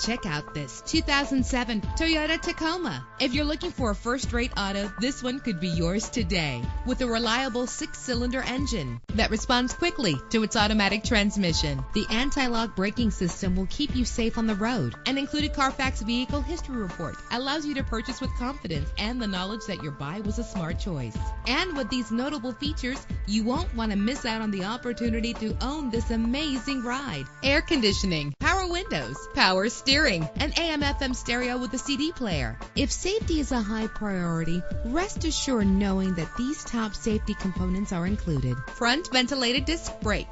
Check out this 2007 Toyota Tacoma. If you're looking for a first-rate auto, this one could be yours today. With a reliable six-cylinder engine that responds quickly to its automatic transmission, the anti-lock braking system will keep you safe on the road. An included Carfax vehicle history report allows you to purchase with confidence and the knowledge that your buy was a smart choice. And with these notable features, you won't want to miss out on the opportunity to own this amazing ride. Air conditioning, windows, power steering, an AM FM stereo with a CD player. If safety is a high priority, rest assured knowing that these top safety components are included. Front ventilated disc brakes